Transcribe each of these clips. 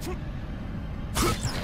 フッ!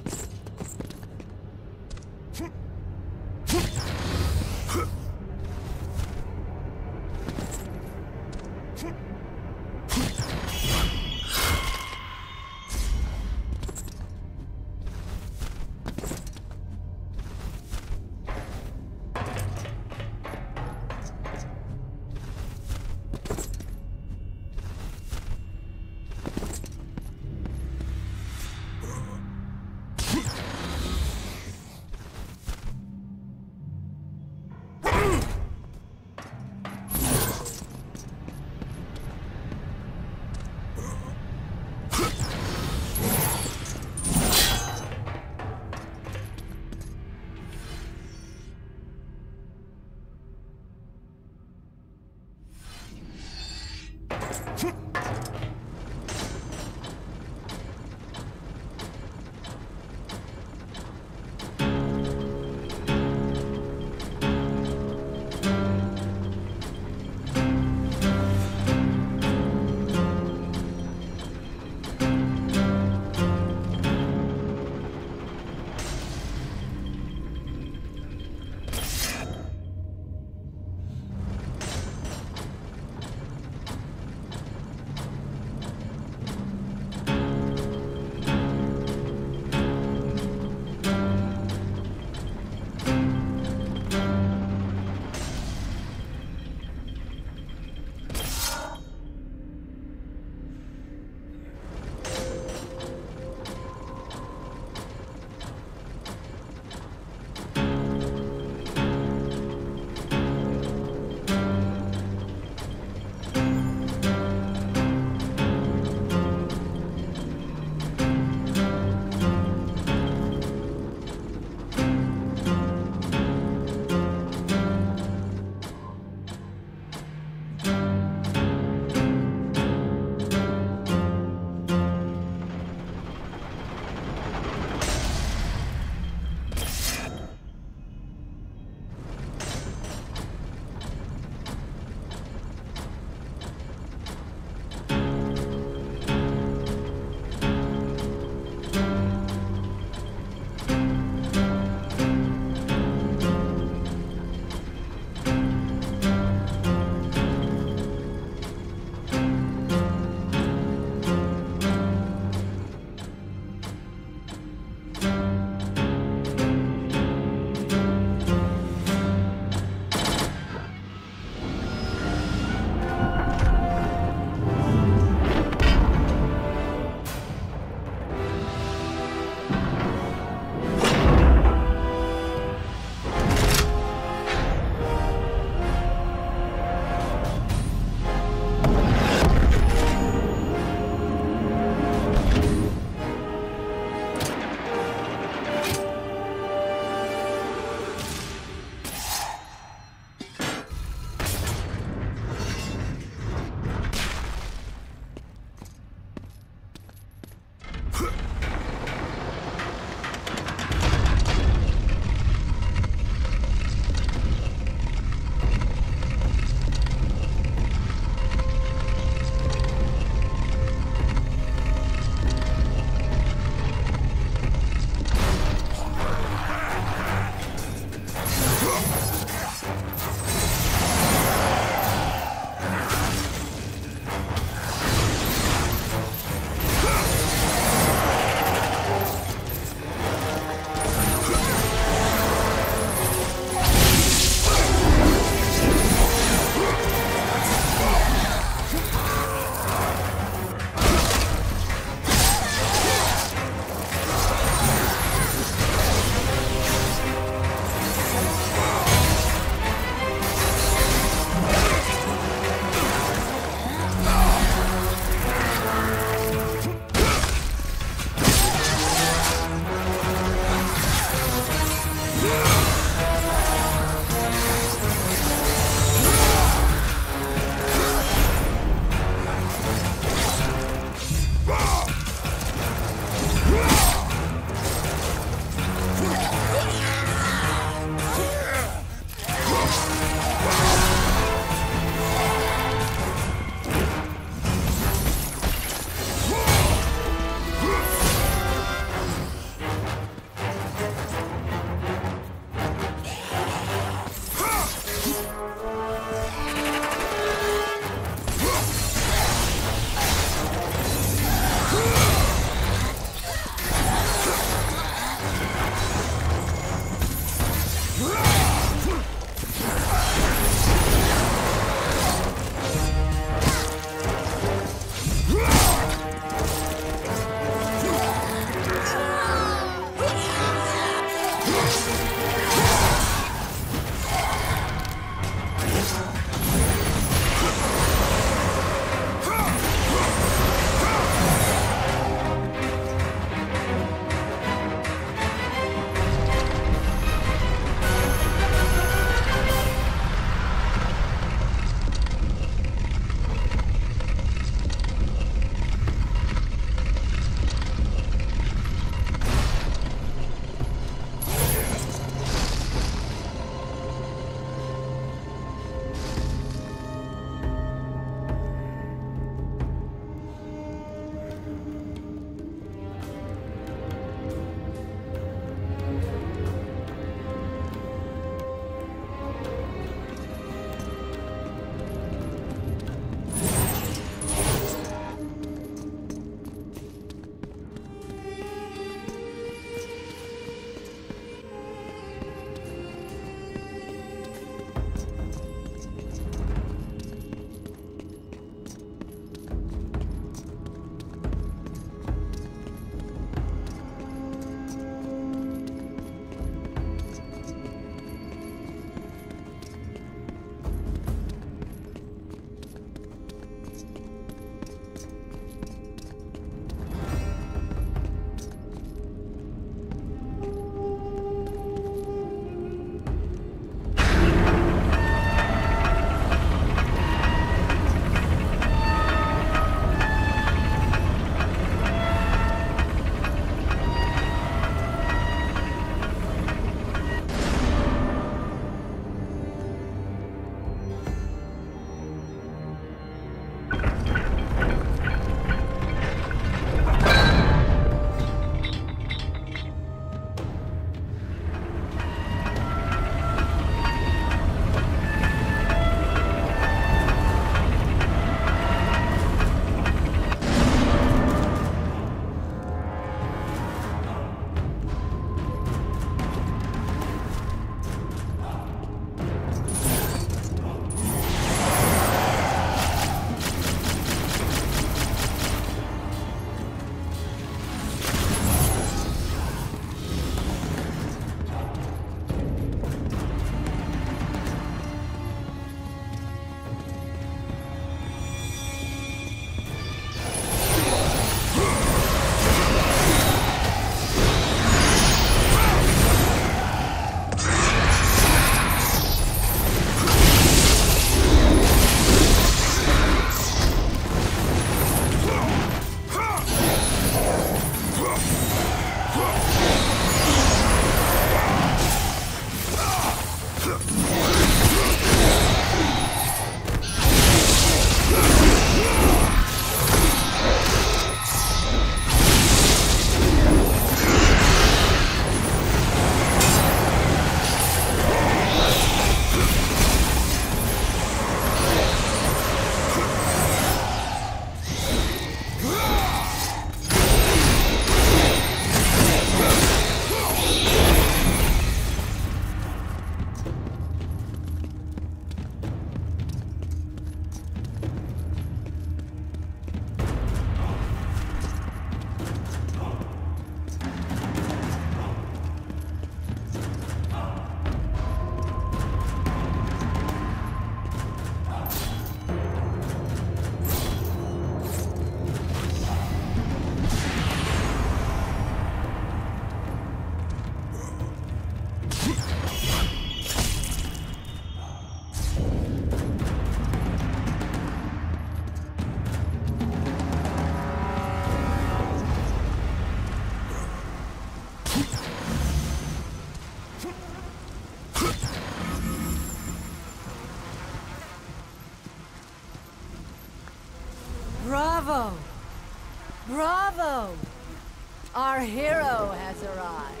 Our hero has arrived.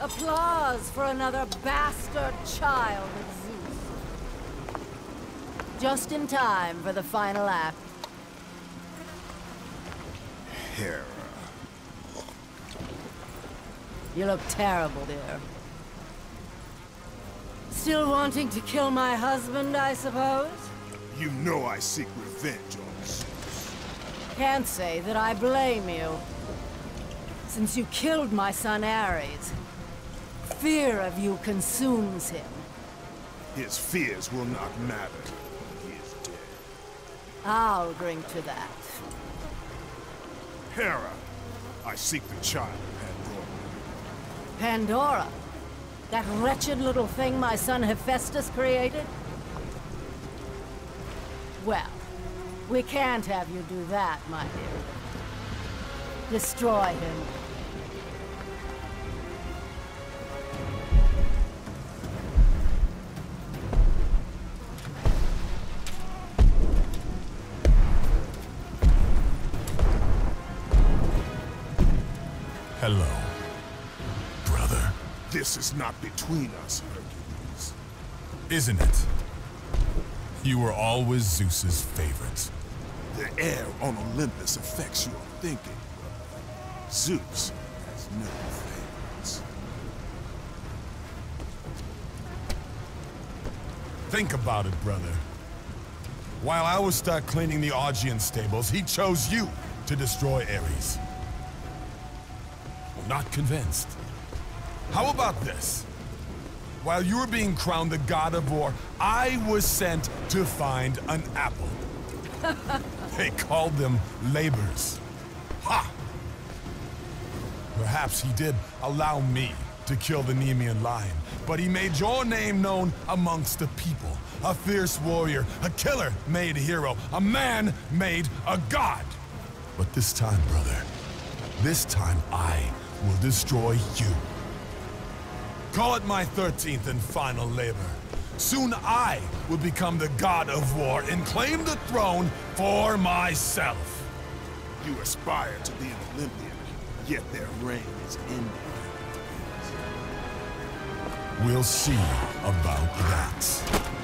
Applause for another bastard child of Zeus. Just in time for the final act. Hera. You look terrible, dear. Still wanting to kill my husband, I suppose? You know I seek revenge on Zeus. Can't say that I blame you. Since you killed my son Ares. fear of you consumes him. His fears will not matter. He is dead. I'll drink to that. Hera, I seek the child, of Pandora. Pandora? That wretched little thing my son Hephaestus created? Well, we can't have you do that, my dear. Destroy him. Hello, brother. This is not between us, Hercules. Isn't it? You were always Zeus's favorite. The air on Olympus affects your thinking, brother. Zeus has no favorites. Think about it, brother. While I was stuck cleaning the Augean stables, he chose you to destroy Ares. Not convinced. How about this? While you were being crowned the god of war, I was sent to find an apple. they called them labors. Ha! Perhaps he did allow me to kill the Nemean lion, but he made your name known amongst the people. A fierce warrior, a killer made a hero, a man made a god. But this time, brother, this time I will destroy you. Call it my 13th and final labor. Soon I will become the god of war and claim the throne for myself. You aspire to be an Olympian, yet their reign is ending. We'll see about that.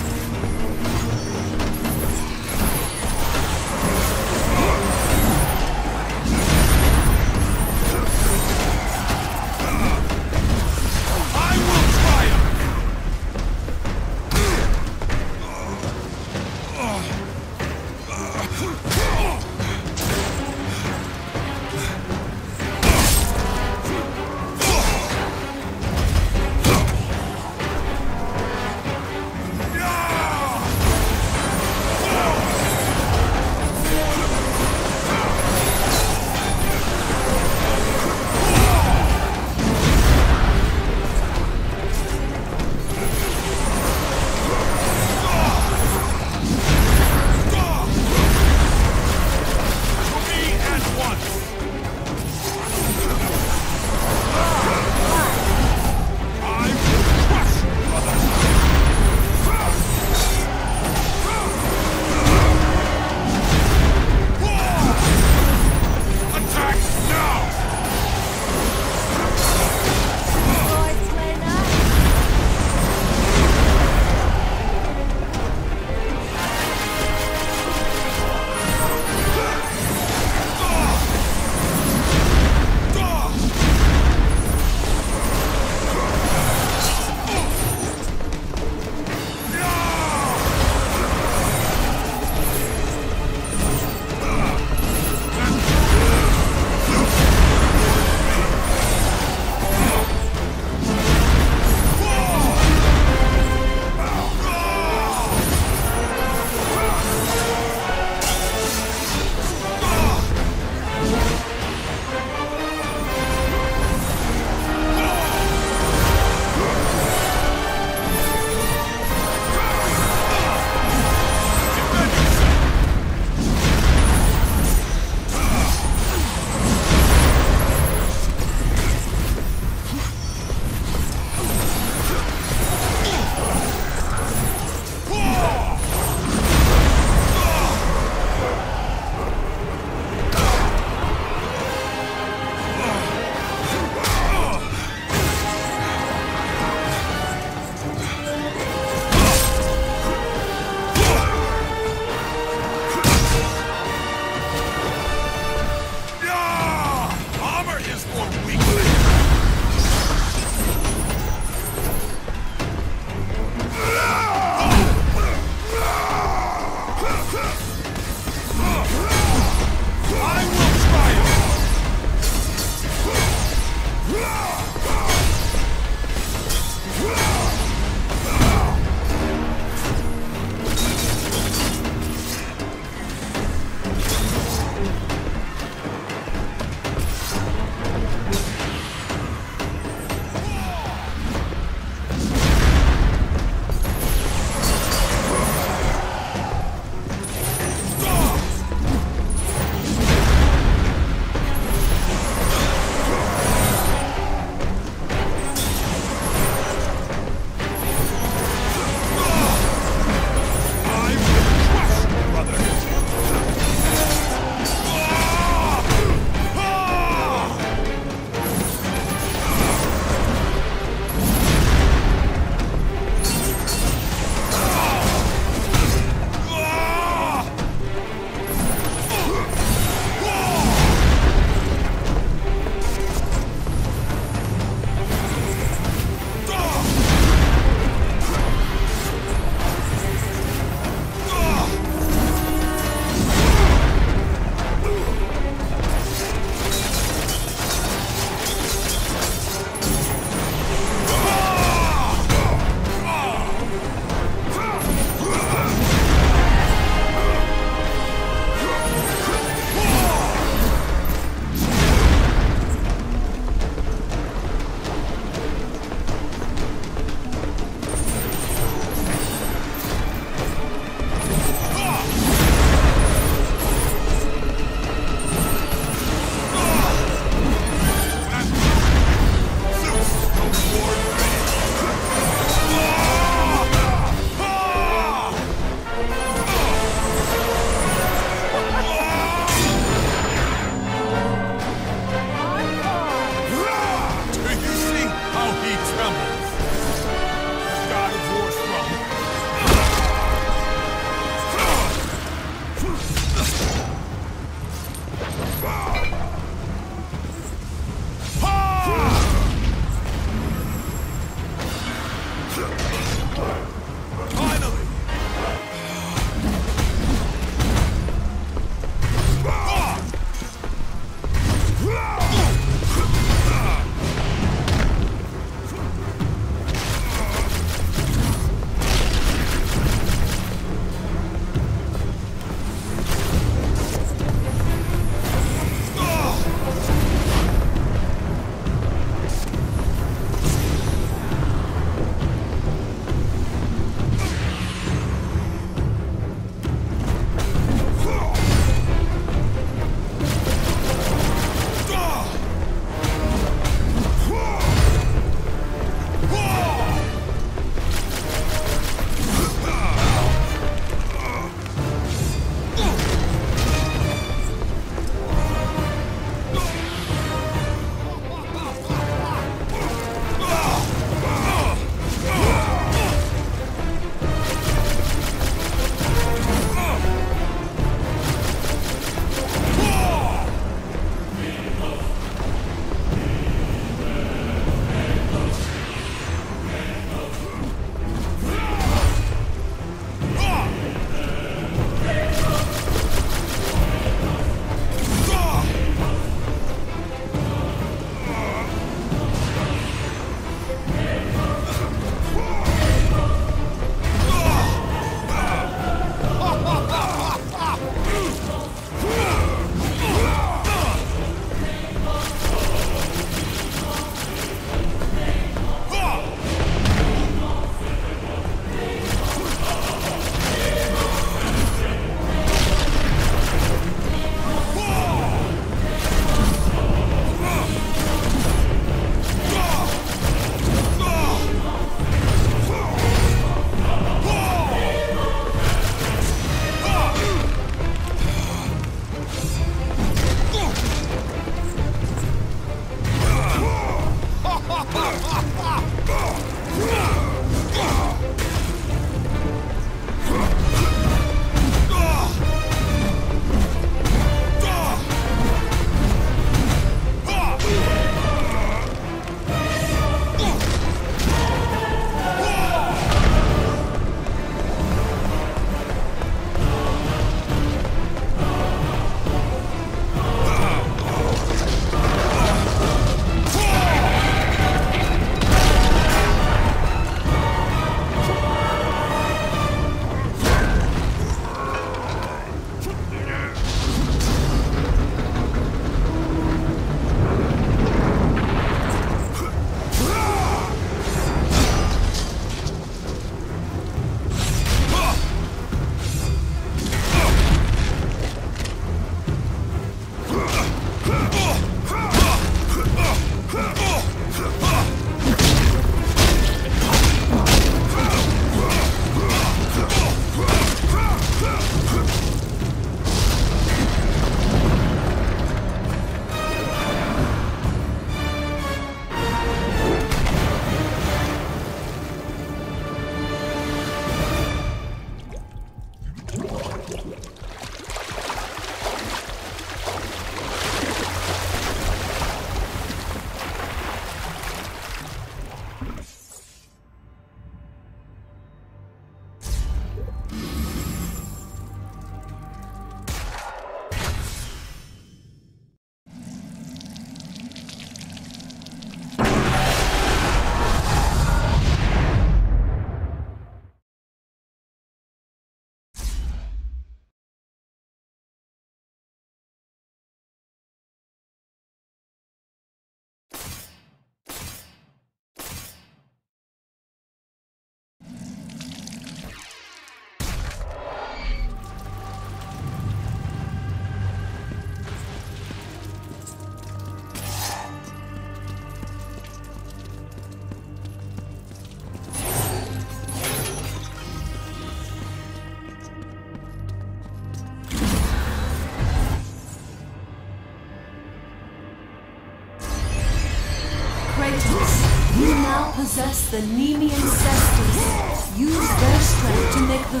The Nemean Cestus. Use their strength to make the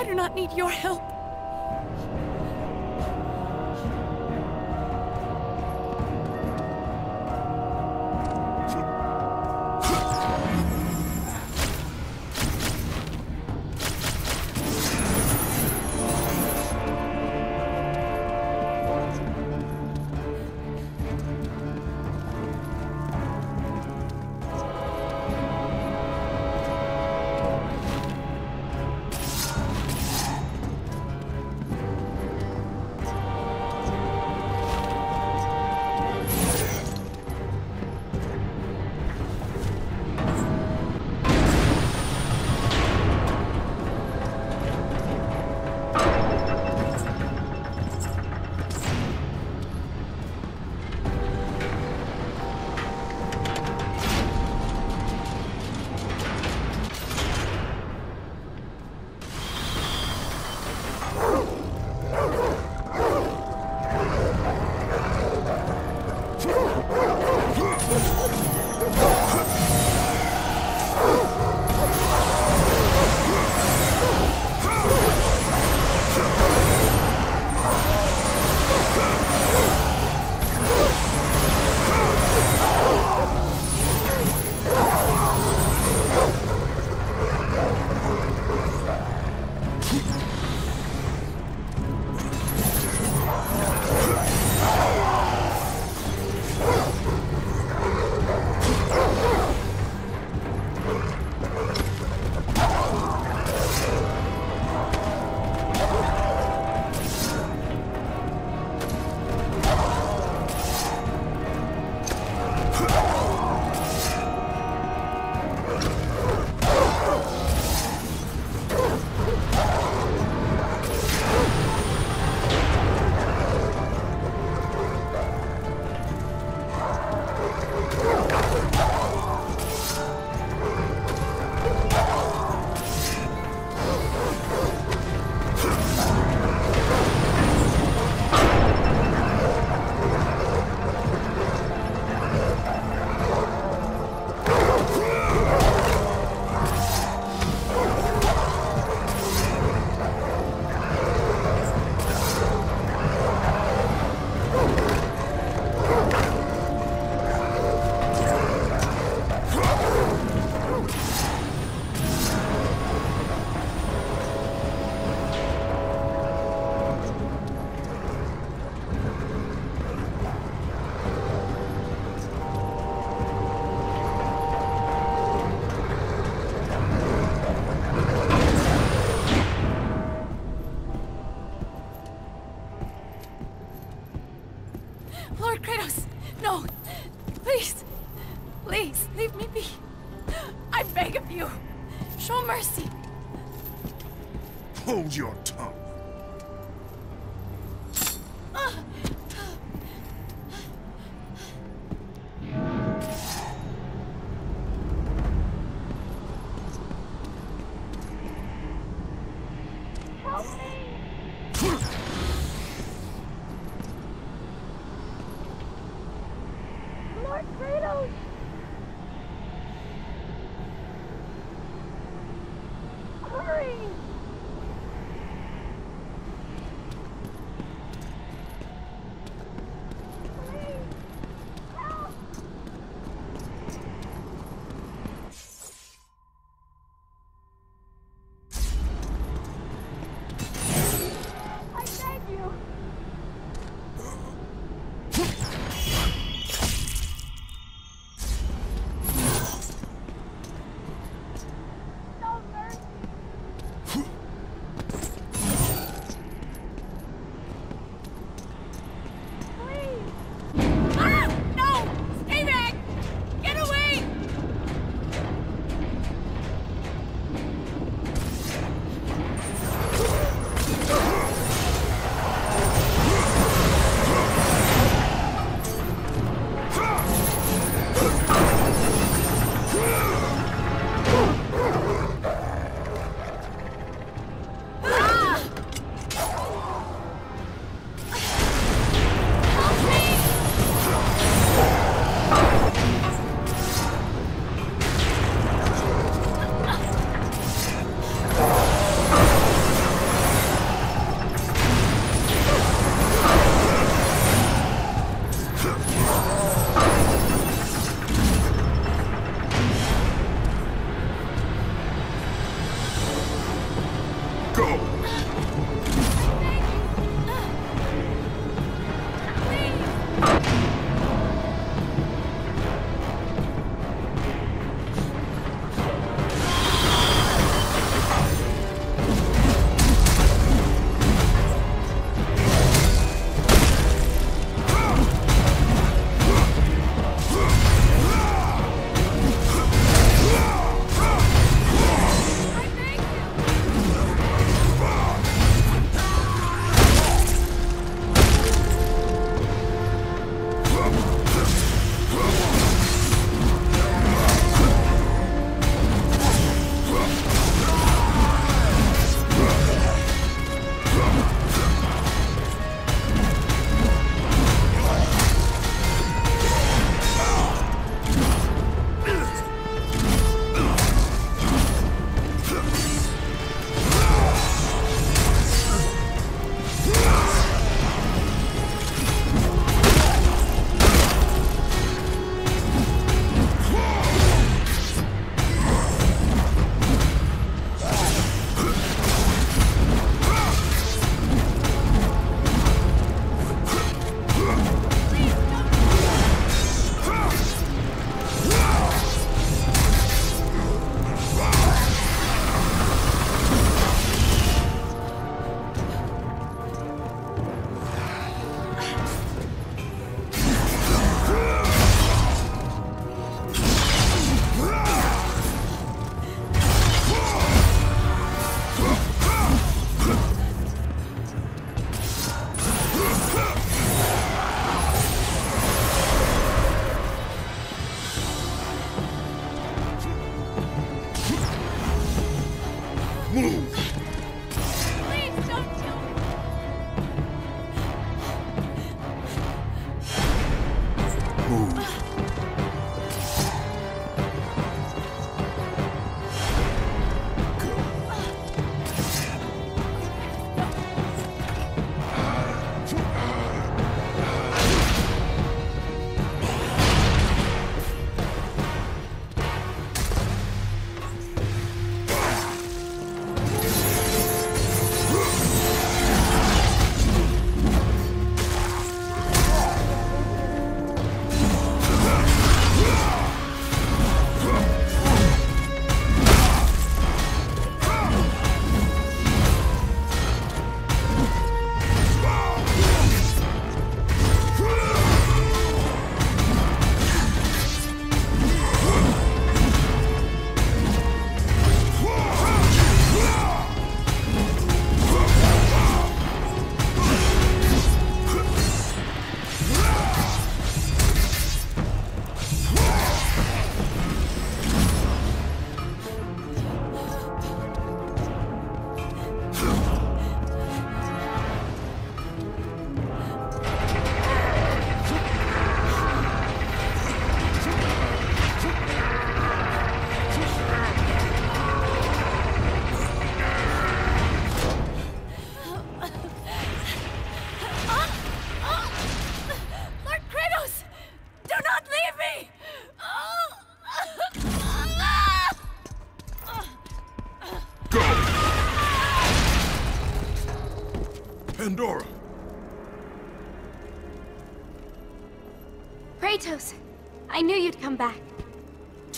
I do not need your help. Hold your tongue.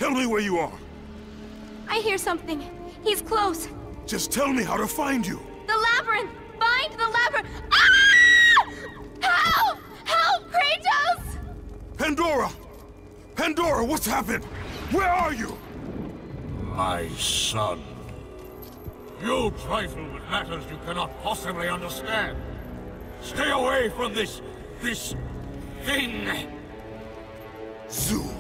Tell me where you are! I hear something. He's close. Just tell me how to find you! The labyrinth! Find the labyrinth! Ah! Help! Help, Kratos! Pandora! Pandora, what's happened? Where are you? My son. You trifle with matters you cannot possibly understand. Stay away from this... this... thing. Zeus!